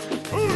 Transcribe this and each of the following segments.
Uh!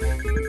Bye.